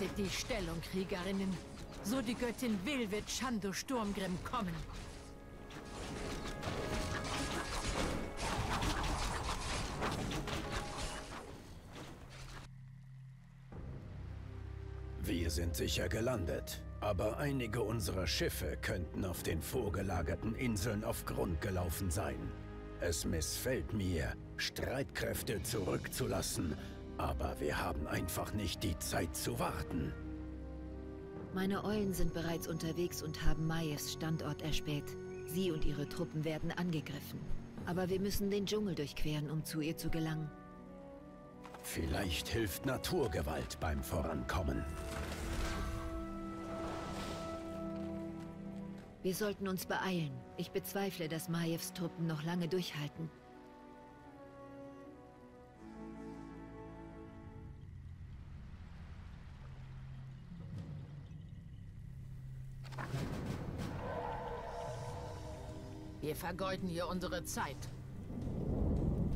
Festigt die Stellung, Kriegerinnen. So die Göttin will, wird Shando Sturmgrimm kommen. Wir sind sicher gelandet, aber einige unserer Schiffe könnten auf den vorgelagerten Inseln auf Grund gelaufen sein. Es missfällt mir, Streitkräfte zurückzulassen, aber wir haben einfach nicht die Zeit zu warten. Meine Eulen sind bereits unterwegs und haben Maevs Standort erspäht. Sie und ihre Truppen werden angegriffen. Aber wir müssen den Dschungel durchqueren, um zu ihr zu gelangen. Vielleicht hilft Naturgewalt beim Vorankommen. Wir sollten uns beeilen. Ich bezweifle, dass Maevs Truppen noch lange durchhalten. Wir vergeuden hier unsere Zeit.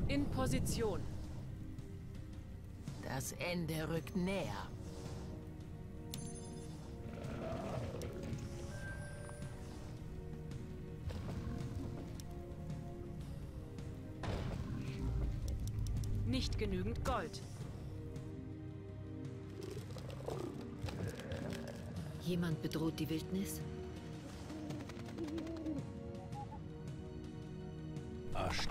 In Position. Das Ende rückt näher. Nicht genügend Gold. Jemand bedroht die Wildnis?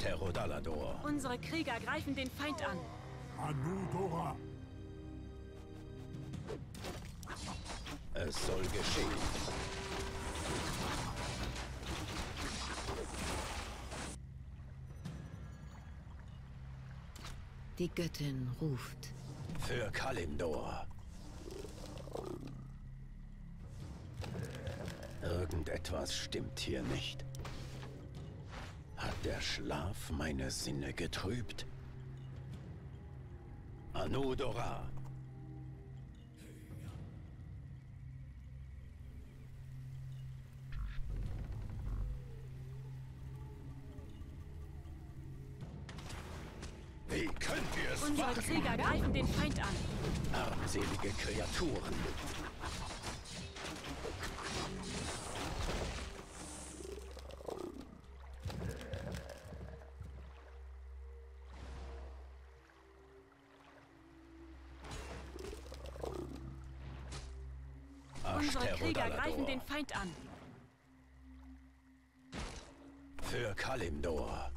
Ashterodalador. Unsere Krieger greifen den Feind an. Anudora. Es soll geschehen. Die Göttin ruft. Für Kalimdor. Irgendetwas stimmt hier nicht. Der Schlaf meine Sinne getrübt? Anudora. Wie könnt ihr es Unsere? Krieger greifen den Feind an. Armselige Kreaturen. Unsere Krieger greifen den Feind an. Für Kalimdor.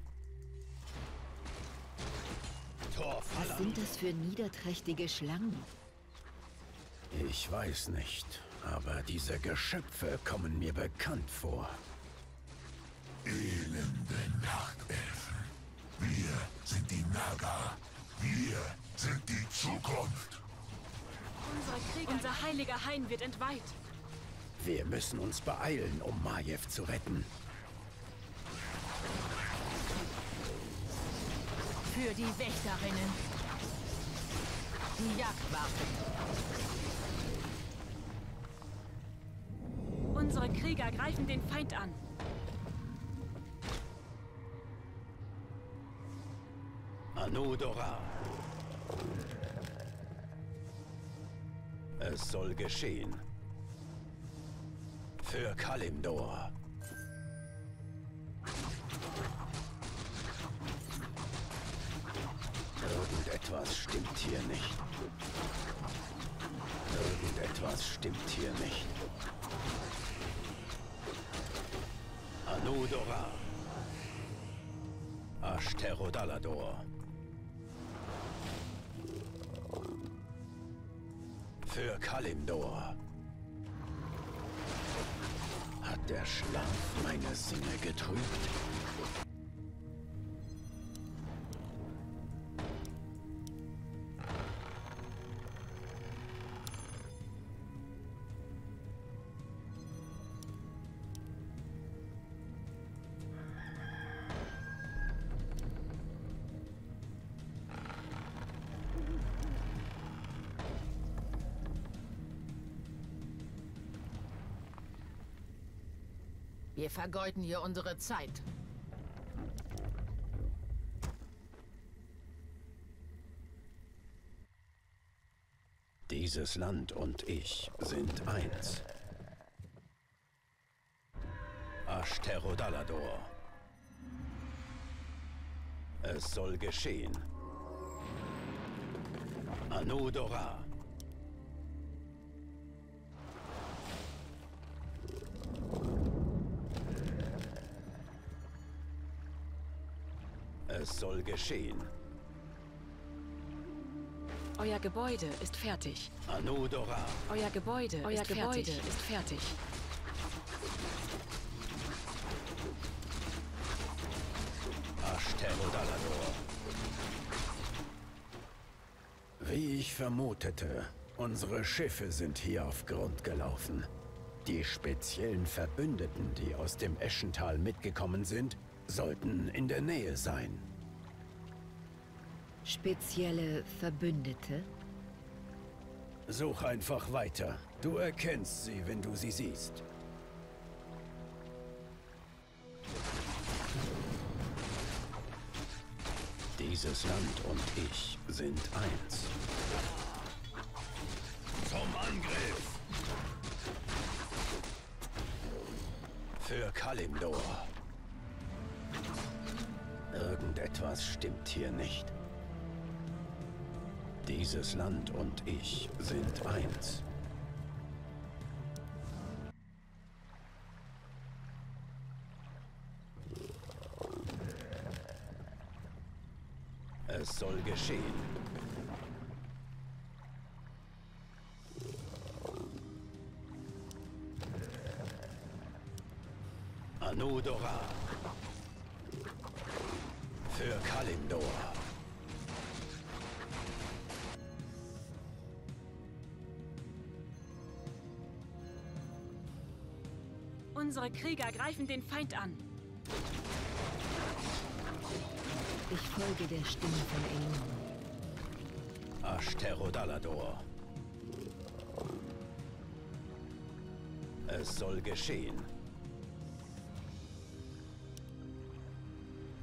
Was sind das für niederträchtige Schlangen? Ich weiß nicht, aber diese Geschöpfe kommen mir bekannt vor. Elende Nachtelfen. Wir sind die Naga. Wir sind die Zukunft. Krieger Unser heiliger Hain wird entweiht. Wir müssen uns beeilen, um Majev zu retten. Für die Wächterinnen. Die Jagd wartet. Unsere Krieger greifen den Feind an. Anudora. Es soll geschehen. Für Kalimdor. Irgendetwas stimmt hier nicht. Irgendetwas stimmt hier nicht. Anudora. Ashterodalador. Für Kalimdor. Der Schlaf meine Sinne getrübt? Vergeuden hier unsere Zeit. Diese Dieses Land und ich sind eins. Ashterodalador. Es soll geschehen. Anudora. Geschehen. Euer Gebäude ist fertig. Anudora. Euer Gebäude, Euer ist, Gebäude fertig. ist fertig. Ashtelodallador. Wie ich vermutete, unsere Schiffe sind hier auf Grund gelaufen. Die speziellen Verbündeten, die aus dem Eschental mitgekommen sind, sollten in der Nähe sein. Spezielle Verbündete? Such einfach weiter. Du erkennst sie, wenn du sie siehst. Dieses Land und ich sind eins. Zum Angriff! Für Kalimdor. Irgendetwas stimmt hier nicht. Dieses Land und ich sind eins. Es soll geschehen. Anudora. Für Kalimdor. Unsere Krieger greifen den Feind an. Ich folge der Stimme von Elon. Ashterodalador. Es soll geschehen.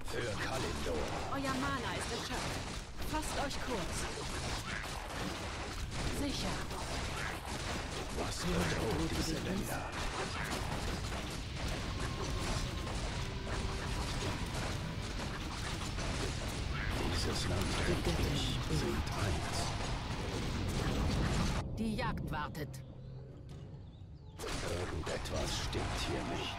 Für Kalindor. Euer Mana ist erschöpft. Fasst euch kurz. Sicher. Was bedroht diese Länder? Wartet. Irgendetwas stimmt hier nicht.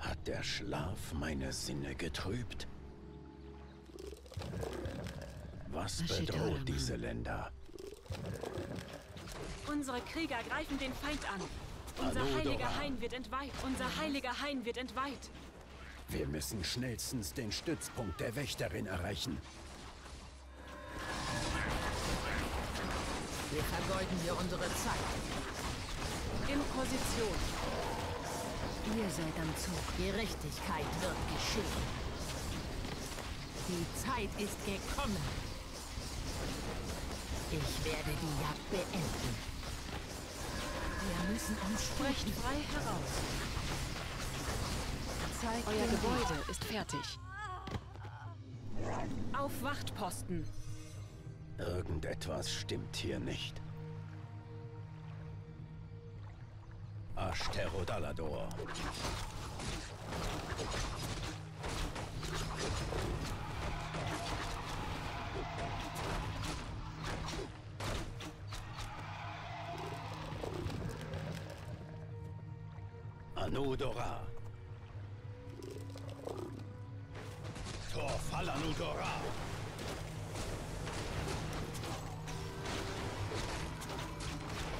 Hat der Schlaf meine Sinne getrübt? Was bedroht diese Länder? Unsere Krieger greifen den Feind an. Unser heiliger Hain wird entweiht. Unser heiliger Hain wird entweiht. Wir müssen schnellstens den Stützpunkt der Wächterin erreichen. Wir vergeuden hier unsere Zeit. In Position. Ihr seid am Zug. Gerechtigkeit wird geschehen. Die Zeit ist gekommen. Ich werde die Jagd beenden. Wir müssen uns sprechen frei heraus. Zeigt Euer Gebäude ist fertig. Auf Wachtposten. Irgendetwas stimmt hier nicht. Ashterodalador. Anudora. Tor Falanudora.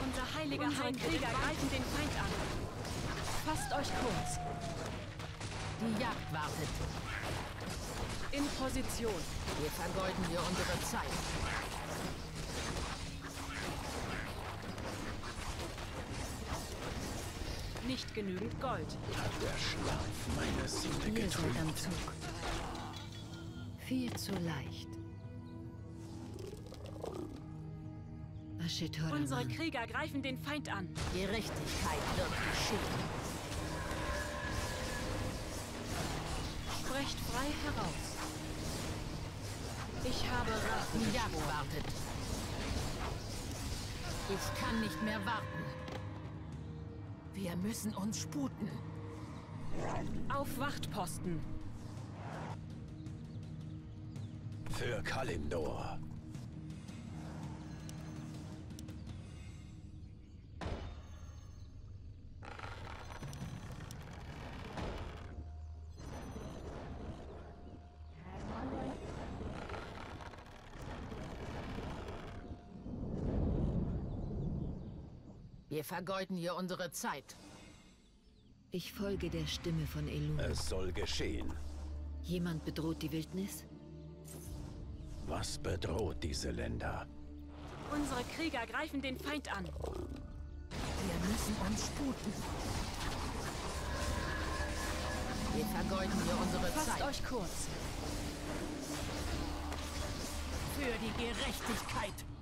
Unser heiliger Unsere Krieger greifen den Feind an. Fasst euch kurz. Die Jagd wartet. In Position. Wir vergeuden hier unsere Zeit. Nicht genügend Gold. Hat der Schlaf meine Sinne getrübt? seid am Zug. Viel zu leicht. Unsere Krieger greifen den Feind an. Gerechtigkeit wird geschehen. Sprecht frei heraus. Ich habe Rache geschworen. wartet. Ich kann nicht mehr warten. Wir müssen uns sputen. Auf Wachtposten. Für Kalimdor. Vergeuden hier unsere Zeit. Ich folge der Stimme von Elun. Es soll geschehen. Jemand bedroht die Wildnis? Was bedroht diese Länder? Unsere Krieger greifen den Feind an. Wir müssen uns sputen. Wir vergeuden hier unsere Fasst Zeit. euch kurz. Für die Gerechtigkeit.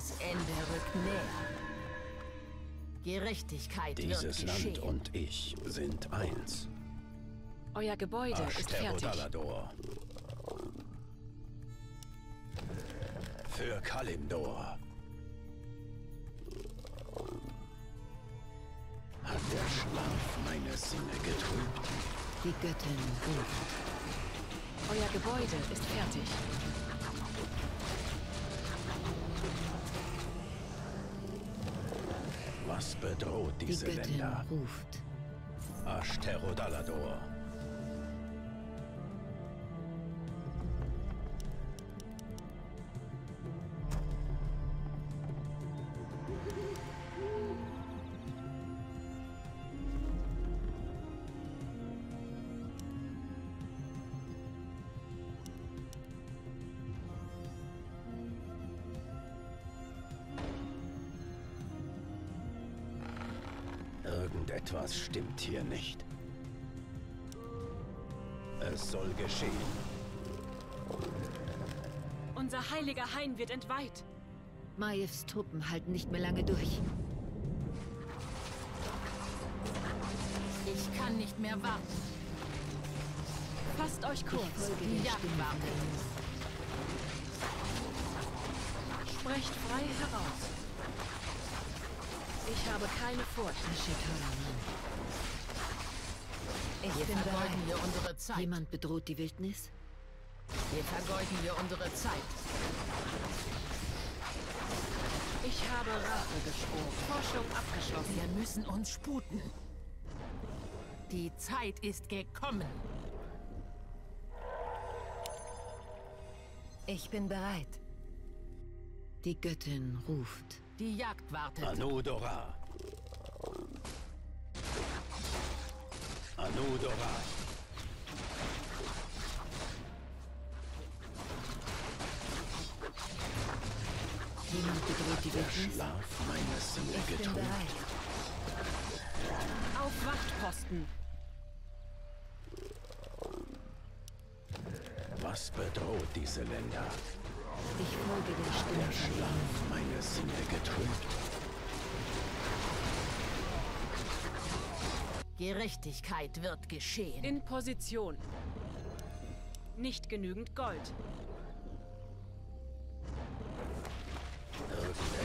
Das Ende rückt näher. Gerechtigkeit Dieses wird Land und ich sind eins. Euer Gebäude ist fertig. Für Kalimdor. Hat der Schlaf meine Sinne getrübt? Die Göttin ruft. Euer Gebäude ist fertig. Was bedroht Die diese Göttin Länder? ruft. Ashtergodalador. Irgendetwas stimmt hier nicht. Es soll geschehen. Unser heiliger Hain wird entweiht. Maevs Truppen halten nicht mehr lange durch. Ich kann nicht mehr warten. Fasst euch kurz. Die Jagd wartet. Sprecht frei heraus. Ich habe keine Furcht. Ashitoraman. Ich Wir bin vergeuden hier unsere Zeit. Jemand bedroht die Wildnis? Wir vergeuden hier unsere Zeit. Ich habe Rache geschworen. Forschung abgeschlossen. Wir müssen uns sputen. Die Zeit ist gekommen. Ich bin bereit. Die Göttin ruft. Die Jagd wartet. Anudora. Der? Schlaf meine Sinne getrübt. Auf Wachtposten. Was bedroht diese Länder? Ich folge der Stimme Der. Schlaf meine Sinne getrübt. Gerechtigkeit wird geschehen. In Position. Nicht genügend Gold.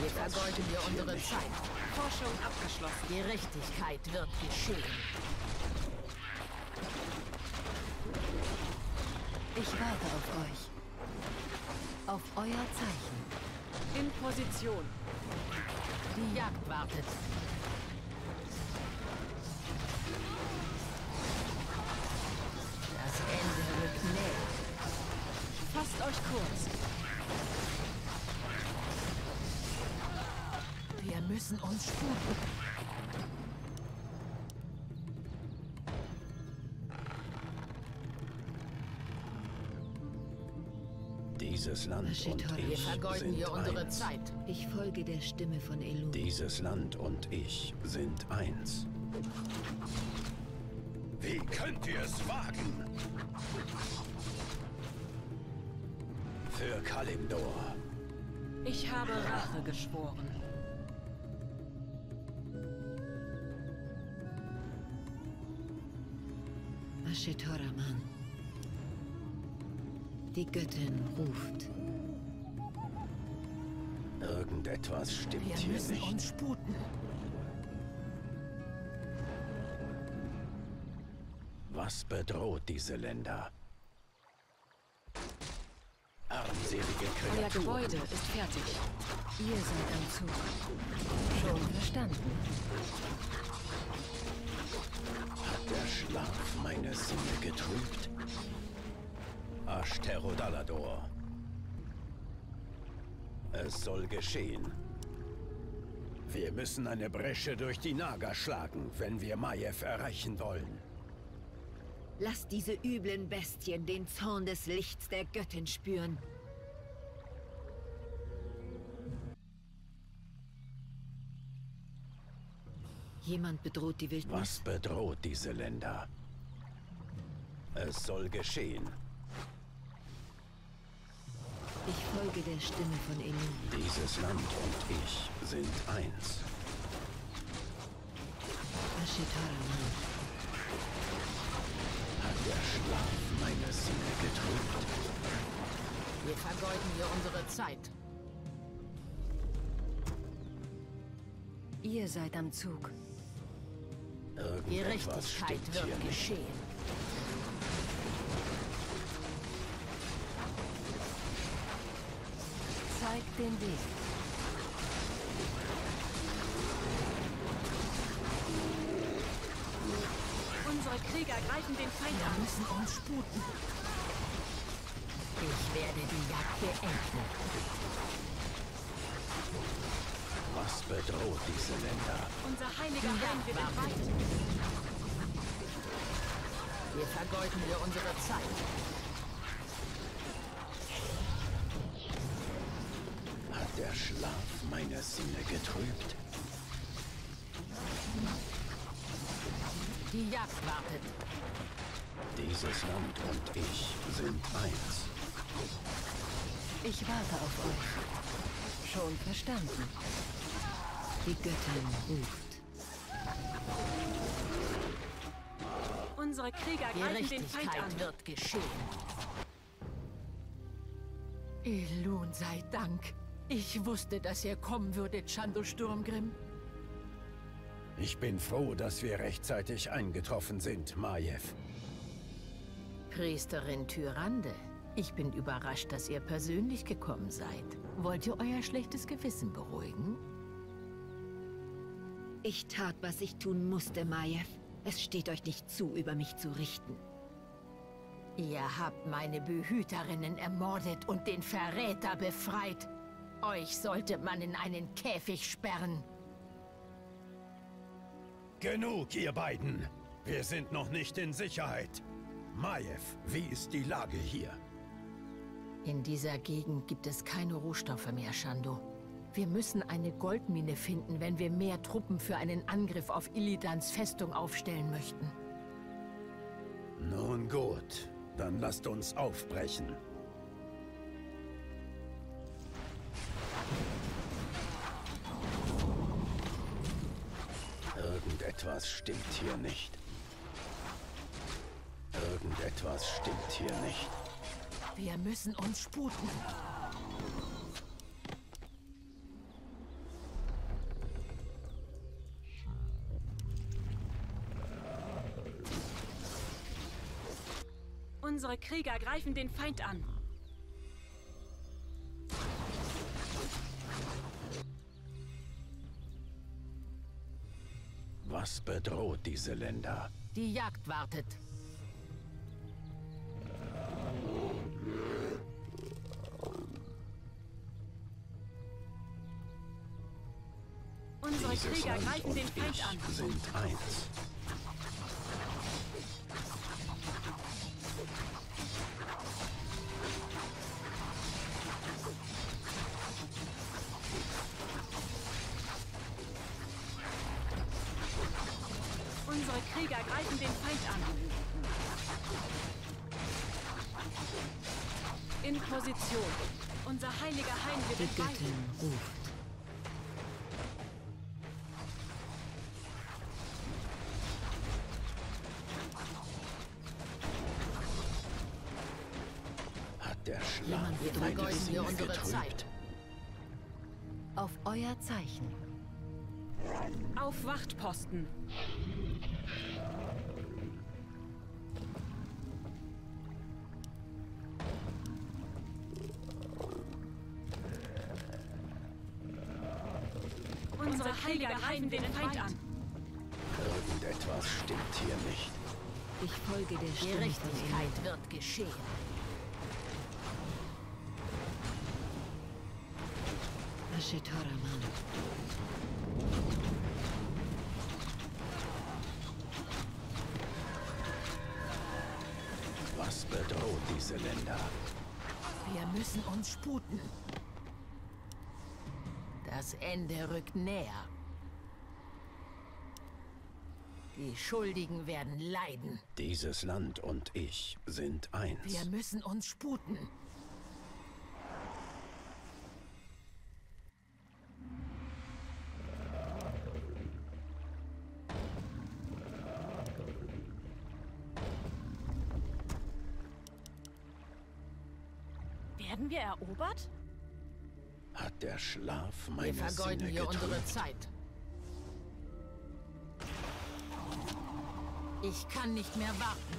Wir vergeuden hier stimmt unsere. Zeit. Forschung abgeschlossen. Gerechtigkeit wird geschehen. Ich warte auf euch. Auf euer Zeichen. In Position. Die Jagd wartet. Fasst euch kurz. Wir müssen uns sputen. Dieses Land und Ashitoraman. Wir ich vergeuden sind hier unsere eins. Zeit. Ich folge der Stimme von Elun. Dieses Land und ich sind eins. Wie könnt ihr es wagen? Kalimdor. Ich habe Rache geschworen. Ashetoraman. Die Göttin ruft. Irgendetwas stimmt Wir hier müssen nicht. uns sputen. Was bedroht diese Länder? Armselige Euer Kreaturen. Gebäude ist fertig. Ihr seid am Zug. Schon verstanden. Hat der Schlaf meine Sinne getrübt? Ashterodalador. Es soll geschehen. Wir müssen eine Bresche durch die Naga schlagen, wenn wir Majev erreichen wollen. Lasst diese üblen Bestien den Zorn des Lichts der Göttin spüren. Jemand bedroht die Wildnis. Was bedroht diese Länder? Es soll geschehen. Ich folge der Stimme von Elu. Dieses Land und ich sind eins. Ashetoraman. Hat der Schlaf meine Sinne getrübt? Wir vergeuden hier unsere Zeit. Ihr seid am Zug. Gerechtigkeit stimmt wird hier nicht. geschehen. Zeigt den Weg. Unsere Krieger greifen den Feind Wir an. müssen uns sputen. Ich werde die Jagd beenden. Was bedroht diese Länder? Unser heiliger Heim wird entweiht. Hier vergeuden wir unsere Zeit. Hat der Schlaf meine Sinne getrübt? Die Jagd wartet. Dieses Land und ich sind eins. Ich warte auf euch. Schon verstanden. Die Göttin ruft. Unsere Krieger greifen den Feind an. wird geschehen. Elun sei Dank. Ich wusste, dass ihr kommen würdet, Chando Sturmgrimm. Ich bin froh, dass wir rechtzeitig eingetroffen sind, Majev. Priesterin Tyrande, ich bin überrascht, dass ihr persönlich gekommen seid. Wollt ihr euer schlechtes Gewissen beruhigen? Ich tat, was ich tun musste, Majev. Es steht euch nicht zu, über mich zu richten. Ihr habt meine Behüterinnen ermordet und den Verräter befreit. Euch sollte man in einen Käfig sperren. Genug, ihr beiden! Wir sind noch nicht in Sicherheit. Majev, wie ist die Lage hier? In dieser Gegend gibt es keine Rohstoffe mehr, Shando. Wir müssen eine Goldmine finden, wenn wir mehr Truppen für einen Angriff auf Illidans Festung aufstellen möchten. Nun gut, dann lasst uns aufbrechen. Irgendetwas stimmt hier nicht. Irgendetwas stimmt hier nicht. Wir müssen uns sputen. Krieger greifen den Feind an. Was bedroht diese Länder? Die Jagd wartet. Unsere Dieses Krieger Land greifen den Feind an. sind eins. Position. Unser heiliger Hain wird Die. Göttin ruft. Hat der Schlaf Wir vergeuden Sinne unsere getrübt? Zeit. Auf euer Zeichen. Auf Wachtposten. Gerechtigkeit wird geschehen. Was bedroht diese Länder? Wir müssen uns sputen. Das Ende rückt näher. Die Schuldigen werden leiden. Dieses Land und ich sind eins. Wir müssen uns sputen. Werden wir erobert? Hat der Schlaf Wir meine vergeuden Sinne hier unsere getrübt? Zeit. Ich kann nicht mehr warten.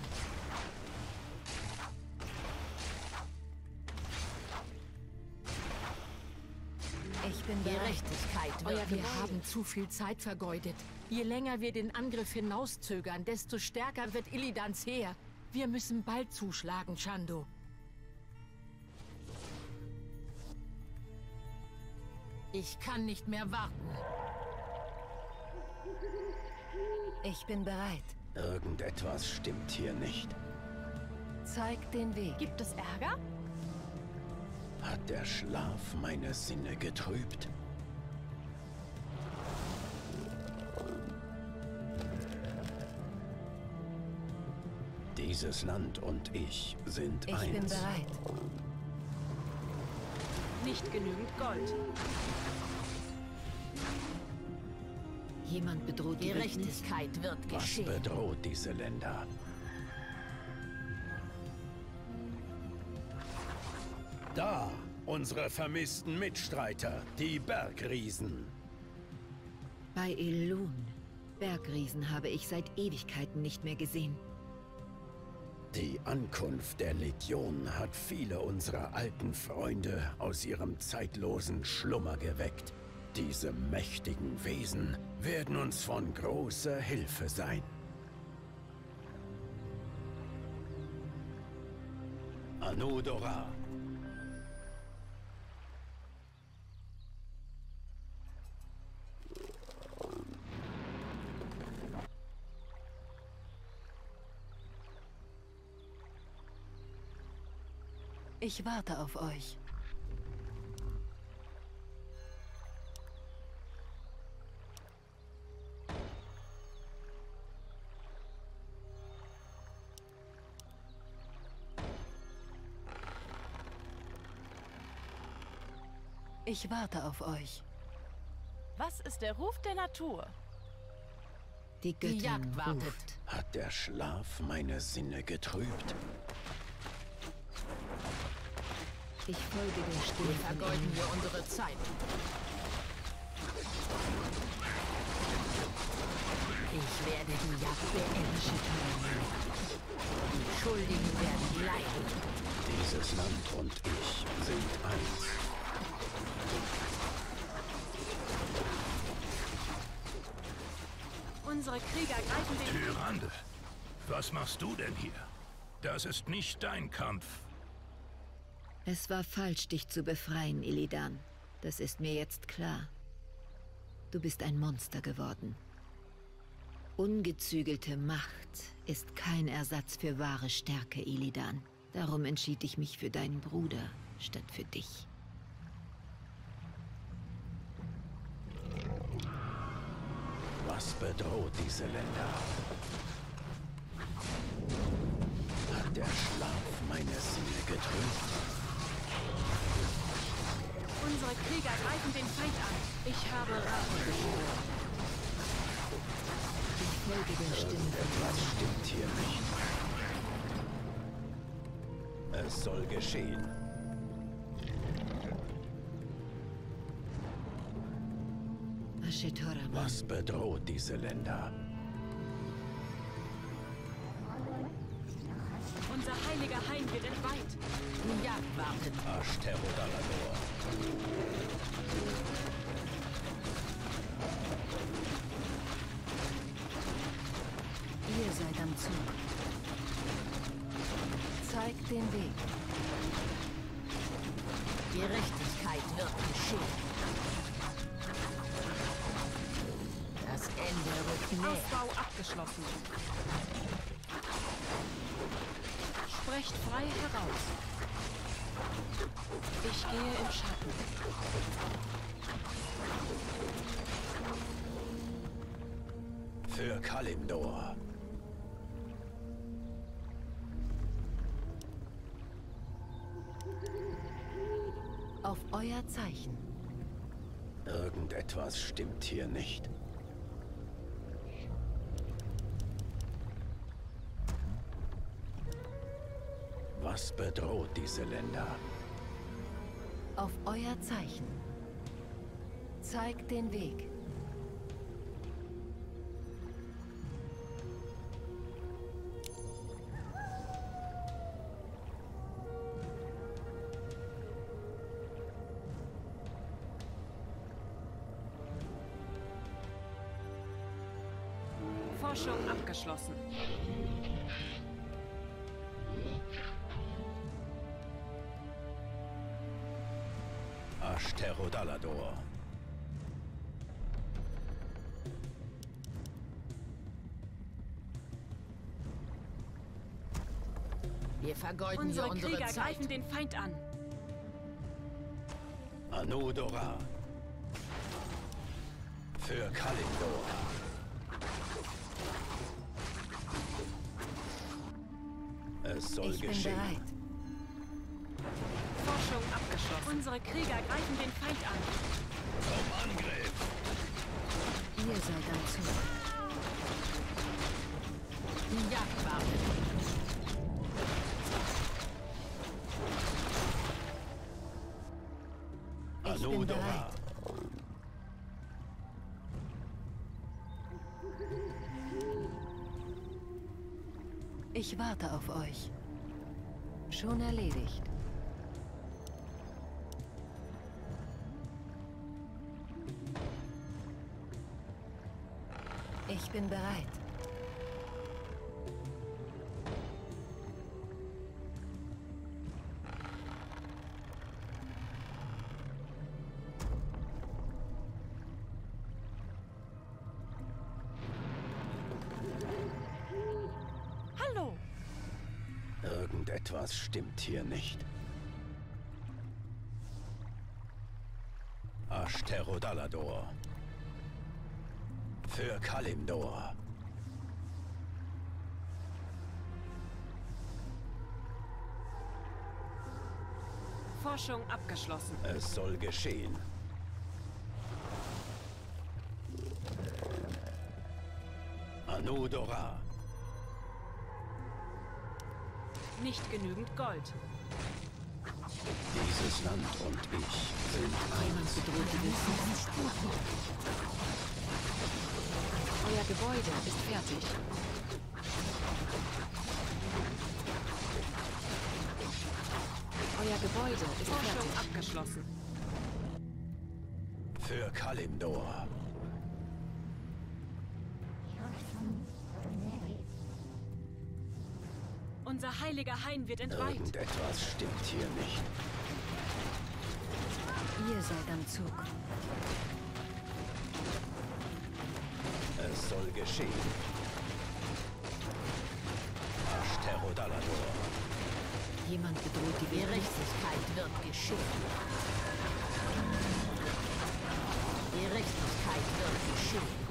Ich bin bereit. Gerechtigkeit Euer. Wir haben zu viel Zeit vergeudet. Je länger wir den Angriff hinauszögern, desto stärker wird Illidans Heer. Wir müssen bald zuschlagen, Chando. Ich kann nicht mehr warten. Ich bin bereit. Irgendetwas stimmt hier nicht. Zeig den Weg. Gibt es Ärger? Hat der Schlaf meine Sinne getrübt? Dieses Land und ich sind Ich eins. bin bereit. Nicht genügend Gold. Jemand bedroht die. Gerechtigkeit wird Was geschehen. bedroht diese Länder? Da, unsere vermissten Mitstreiter, die Bergriesen. Bei Elun. Bergriesen habe ich seit Ewigkeiten nicht mehr gesehen. Die Ankunft der Legion hat viele unserer alten Freunde aus ihrem zeitlosen Schlummer geweckt. Diese mächtigen Wesen werden uns von großer Hilfe sein. Anudora. Ich warte auf euch. Ich warte auf euch. Was ist der Ruf der Natur? Die Göttin Jagd wartet. ruft. Hat der Schlaf meine Sinne getrübt? Ich folge der Stimme Wir von vergeuden hier unsere Zeit. Ich werde die Jagd beenden. Die Schuldigen werden leiden. Dieses Land und ich sind eins. Unsere Krieger greifen den... Tyrande, was machst du denn hier? Das ist nicht dein Kampf. Es war falsch, dich zu befreien, Illidan. Das ist mir jetzt klar. Du bist ein Monster geworden. Ungezügelte Macht ist kein Ersatz für wahre Stärke, Illidan. Darum entschied ich mich für deinen Bruder statt für dich. Was bedroht diese Länder? Hat der Schlaf meine Sinne getrübt? Unsere Krieger greifen den Feind an. Ich habe Rache. Ich folge der Stimme. Etwas stimmt hier nicht. Es soll geschehen. Was bedroht diese Länder? Unser heiliger Hain wird entweiht. Die Jagd wartet. Ashterodalador. Ihr abgeschlossen. Sprecht frei heraus. Ich gehe im Schatten. Für Kalimdor. Auf euer Zeichen. Irgendetwas stimmt hier nicht. Was bedroht diese Länder? Auf euer Zeichen. Zeigt den Weg. Forschung abgeschlossen. Ashterodalador. Wir vergeuden Unsere hier unsere Krieger Zeit. greifen den Feind an. Anudora. Für Kalimdor. Es soll Ich bin geschehen. bereit. Unsere Krieger greifen den Feind an. Zum Angriff. Ihr seid am Zug. Die Jagd wartet. Ich bin Anudora. bereit. Ich warte auf euch. Schon erledigt. Ich bin bereit. Hallo! Irgendetwas stimmt hier nicht. Ashterodalador. Für Kalimdor. Forschung abgeschlossen. Es soll geschehen. Anudora. Nicht genügend Gold. Dieses Land und ich sind Jemand bedroht die Wüste. Euer Gebäude ist fertig. Euer Gebäude ist Forschung fertig. abgeschlossen. für Kalimdor. Unser heiliger Hain wird entweiht. Irgendetwas stimmt hier nicht. Ihr seid am Zug. Es soll geschehen. Ashterodalador. Jemand bedroht die. Gerechtigkeit wird geschehen. Gerechtigkeit wird geschehen.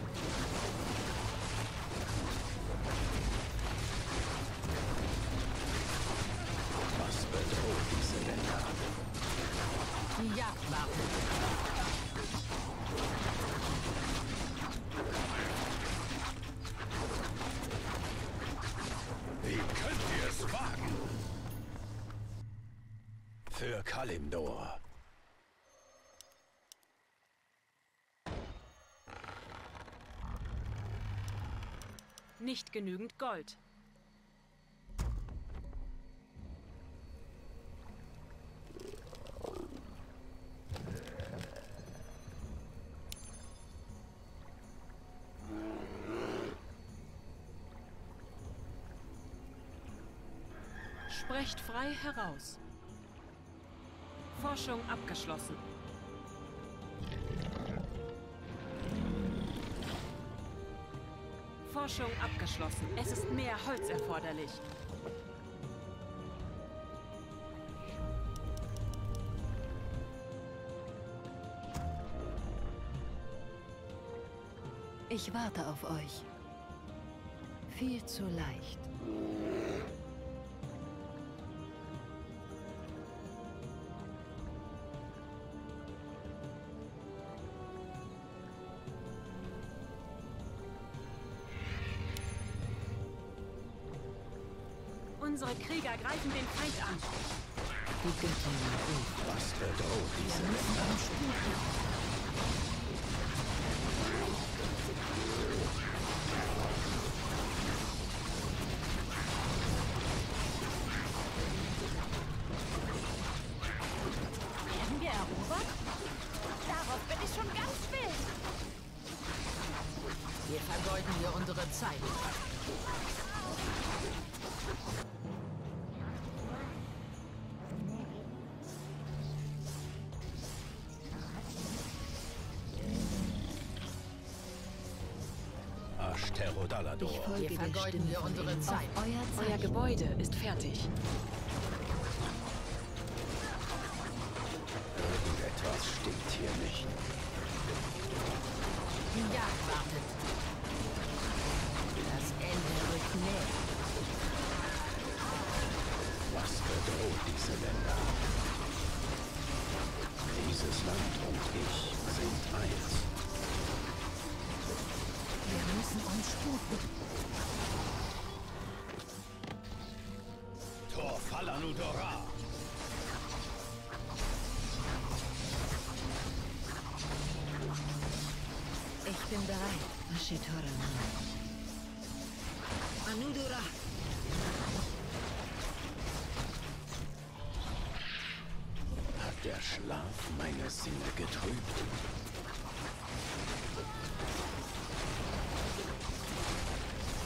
Nicht genügend Gold. Sprecht frei heraus. Forschung abgeschlossen. Forschung abgeschlossen. Es ist mehr Holz erforderlich. Ich warte auf euch. Viel zu leicht. Greifen den Feind an. Die Göttin ruft. Was bedroht diese Länder? Folge Hier vergeuden wir unsere. Zeit. Euer Euer. Gebäude ist fertig. Irgendetwas stimmt hier nicht. Die Jagd wartet. Das Ende rückt näher. Was bedroht diese Länder? Dieses Land und ich sind eins. Wir müssen uns sputen. Tor Falanudora. Ich bin bereit. Ashitoran. Anudura. Hat der Schlaf meine Sinne getrübt?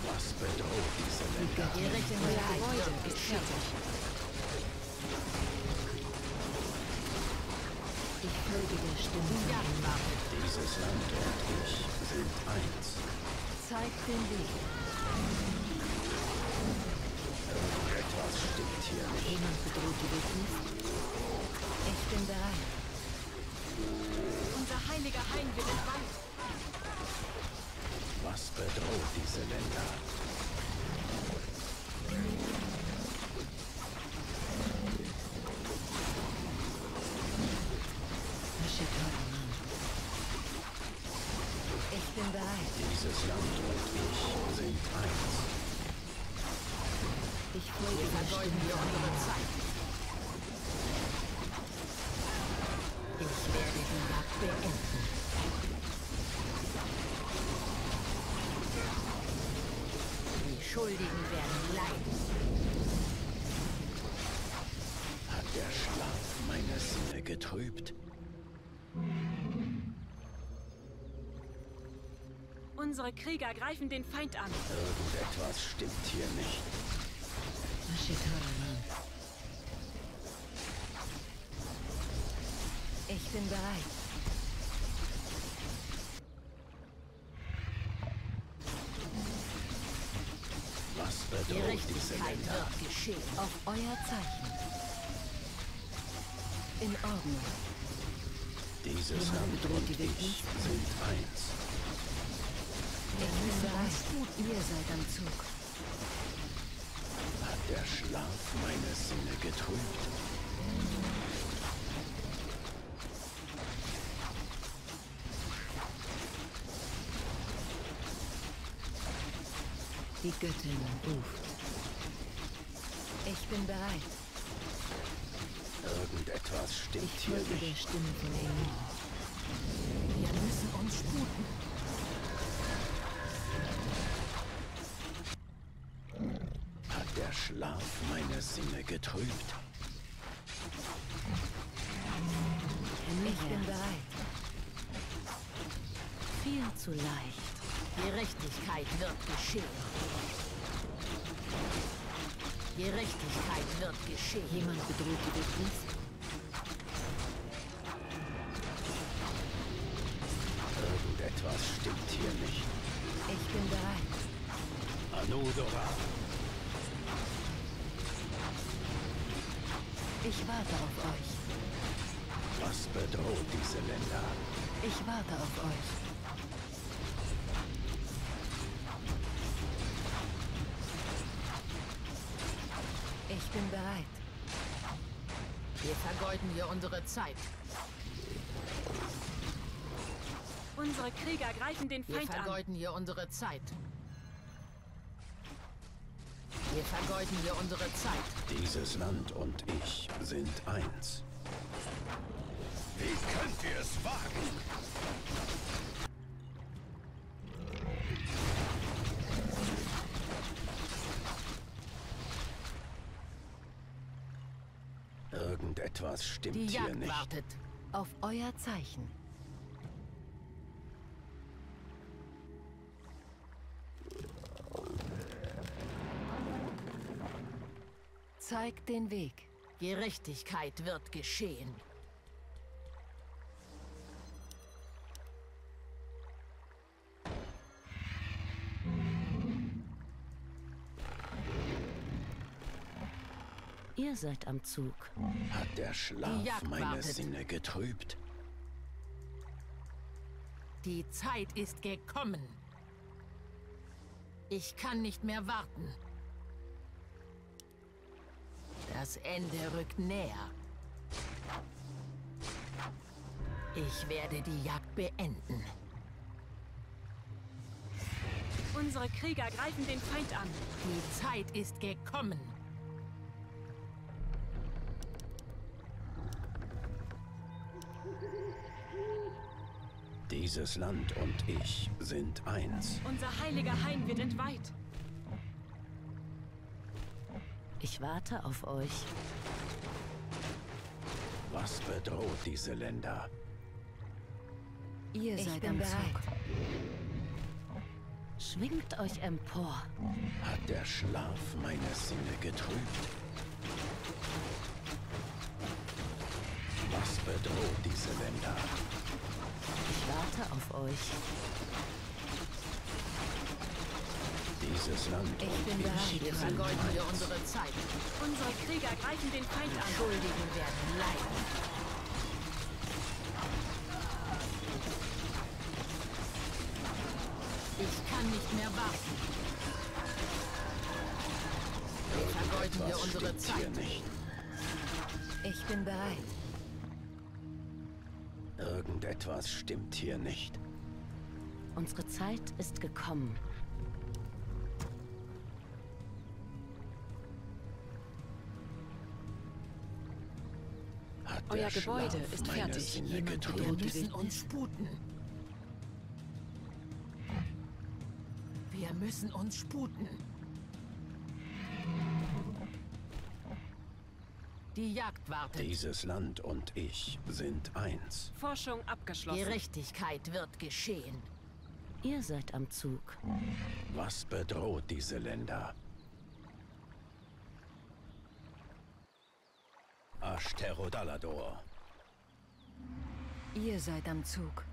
Was bedroht diese Länder? Die Richte Euer Mehrheit Gebäude wird ist fertig. Innen. wartet. Dieses Land und ich sind eins. Zeig den Weg. Irgendetwas stimmt hier nicht. Jemand bedroht die Wildnis. Ich bin bereit. Unser heiliger Hain wird entweiht. Was bedroht diese Länder? Sinne getrübt? Unsere Krieger greifen den Feind an. Irgendetwas stimmt hier nicht. Dieses Land und ich sind eins. Bin bereit. Ihr seid am Zug. Hat der Schlaf meine Sinne getrübt? Die Göttin ruft. Ich bin bereit. Irgendetwas stimmt Ich hier nicht. Stimme von Elin. Wir müssen uns sputen. Hat der Schlaf meine Sinne getrübt? Ich bin bereit. Viel zu leicht. Gerechtigkeit wird geschehen. Gerechtigkeit wird geschehen. Jemand bedroht die Wildnis? Irgendetwas stimmt hier nicht. Ich bin bereit. Anudora, Ich warte auf euch. was bedroht diese Länder? Ich warte auf euch. Vergeuden hier unsere Zeit. Unsere Krieger greifen den Wir Feind an. vergeuden hier unsere Zeit. Wir vergeuden hier unsere Zeit. Dieses Land und ich sind eins. Wie könnt ihr es wagen? Irgendetwas stimmt Die hier Jagd nicht. wartet. Auf euer Zeichen. Zeigt den Weg. Gerechtigkeit wird geschehen. Ihr seid am Zug. Hat der Schlaf meine wartet. Sinne getrübt? Die Zeit ist gekommen. Ich kann nicht mehr warten. Das Ende rückt näher. Ich werde die Jagd beenden. Unsere Krieger greifen den Feind an. Die Zeit ist gekommen. Dieses Land und ich sind eins. Unser heiliger Hain wird entweiht. Ich warte auf euch. Was bedroht diese Länder? Ihr Ich seid bin am bereit. Zug. Schwingt euch empor. Hat der Schlaf meine Sinne getrübt? Was bedroht diese Länder? Ich warte auf euch. Dieses Land Ich bin. Wir sind vergeuden hier eins. unsere Zeit. Unsere Krieger greifen den Feind an. Schuldigen werden leiden. Ich kann nicht mehr warten. Wir vergeuden hier Etwas unsere hier Zeit. nicht. Ich bin bereit. Irgendetwas stimmt hier nicht. Unsere Zeit ist gekommen. Hat Euer Gebäude Schlaf ist fertig. Sinne Jemand Wir müssen uns sputen. Wir müssen uns sputen. Die Jagd wartet. Dieses Land und ich sind eins. Forschung abgeschlossen. Gerechtigkeit wird geschehen. Ihr seid am Zug. Was bedroht diese Länder? Ashterodalador. Ihr seid am Zug.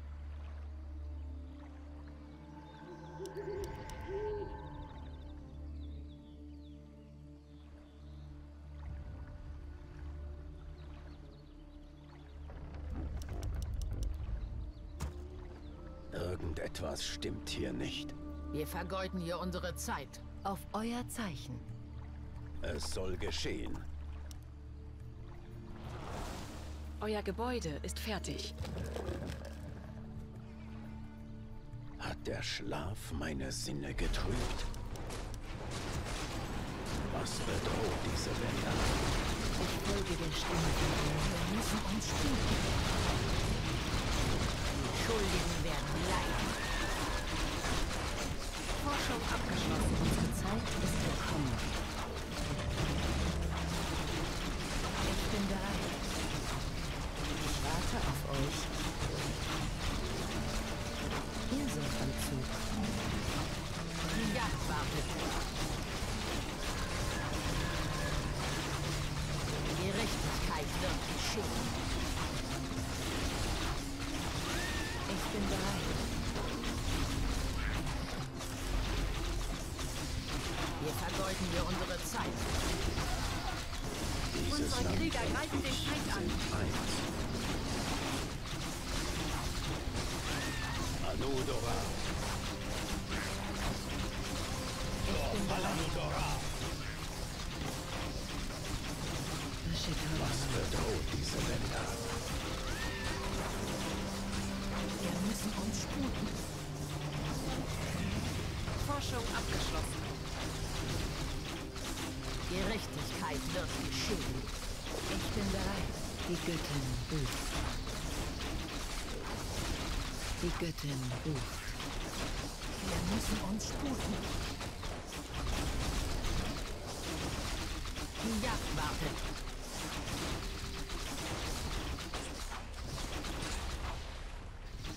Irgendetwas stimmt hier nicht. Wir vergeuden hier unsere Zeit. Auf euer Zeichen. Es soll geschehen. Euer Gebäude ist fertig. Hat der Schlaf meine Sinne getrübt? Was bedroht diese Länder? Ich folge der Stimme von dir. Wir müssen uns sputen. Die Schuldigen werden leiden. Forschung abgeschlossen. Unsere Zeit ist gekommen. Ich bin bereit. Ich warte auf euch. Ihr seid am Zug. Die Jagd wartet. Gerechtigkeit wird geschehen. Ich bin bereit. Krieger greifen den Feind an. Anudora. Göttin ruft. Wir müssen uns sputen. Die Jagd wartet.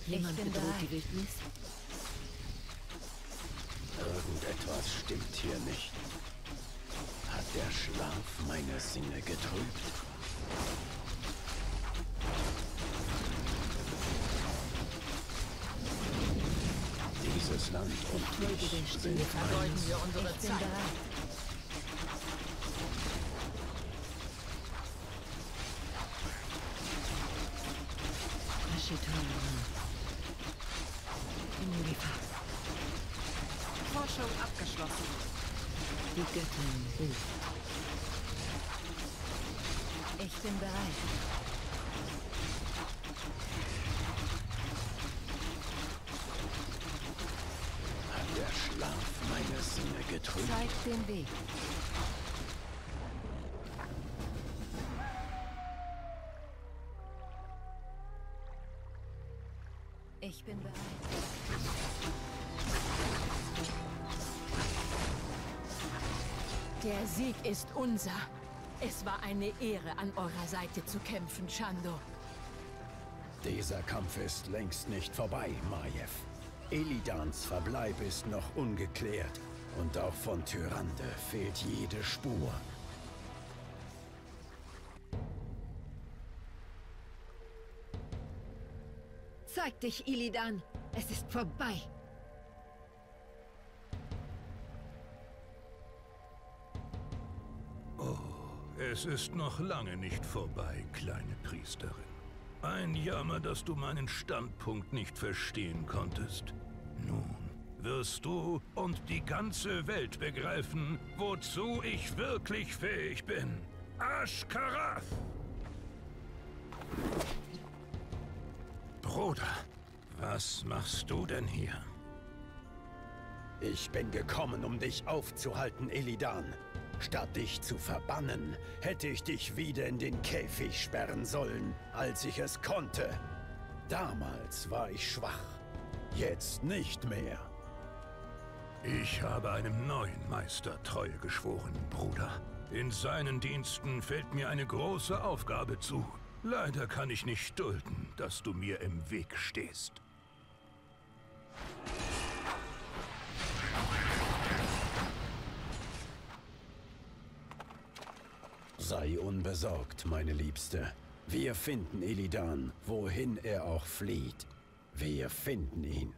Jemand bedroht die Wildnis? Irgendetwas stimmt hier nicht. Hat der Schlaf meine Sinne getrübt? Land und ich sind Vergeuden wir unsere Zeit. Forschung abgeschlossen. Die Göttin ruft. Ich bin bereit. Hat der Schlaf meine Sinne getrübt? Zeigt den Weg. Ich bin bereit. Der Sieg ist unser. Es war eine Ehre, an eurer Seite zu kämpfen, Shando. Dieser Kampf ist längst nicht vorbei, Majev. Elidans Verbleib ist noch ungeklärt. Und auch von Tyrande fehlt jede Spur. Zeig dich, Illidan. Es ist vorbei. Es ist noch lange nicht vorbei, kleine Priesterin. Ein Jammer, dass du meinen Standpunkt nicht verstehen konntest. Nun wirst du und die ganze Welt begreifen, wozu ich wirklich fähig bin. Ashkarath! Bruder, was machst du denn hier? Ich bin gekommen, um dich aufzuhalten, Elidan. Statt dich zu verbannen, hätte ich dich wieder in den Käfig sperren sollen, als ich es konnte. Damals war ich schwach, jetzt nicht mehr. Ich habe einem neuen Meister Treue geschworen, Bruder. In seinen Diensten fällt mir eine große Aufgabe zu. Leider kann ich nicht dulden, dass du mir im Weg stehst. Sei unbesorgt, meine Liebste. Wir finden Elidan, wohin er auch flieht. Wir finden ihn.